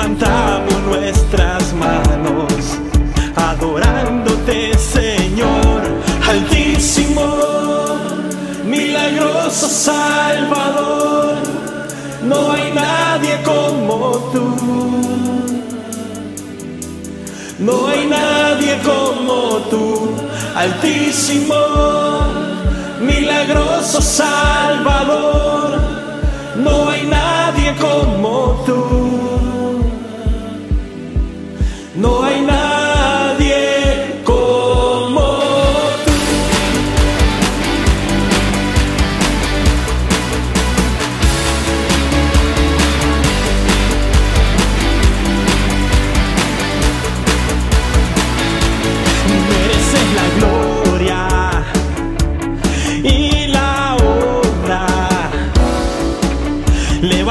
levantamos nuestras manos, adorándote Señor, altísimo, milagroso Salvador, no hay nadie como tú. No hay nadie como tú, altísimo, milagroso Salvador. No hay nadie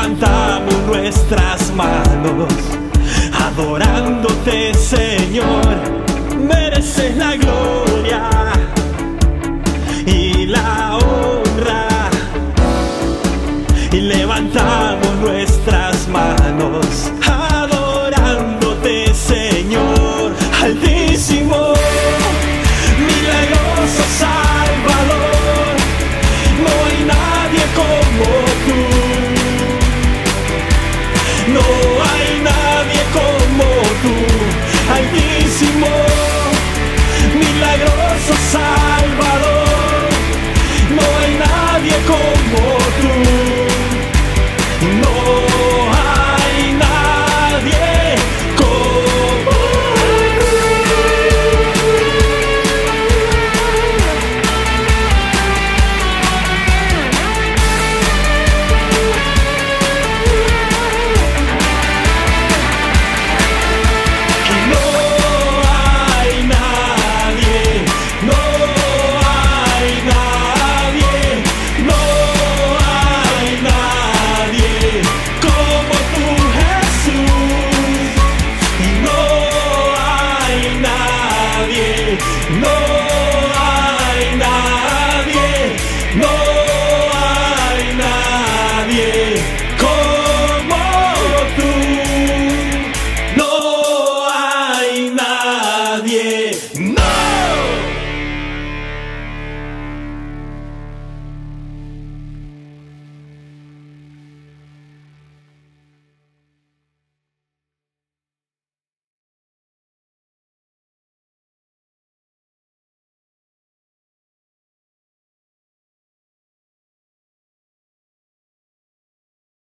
Levantamos nuestras manos, adorándote, Señor. Mereces la gloria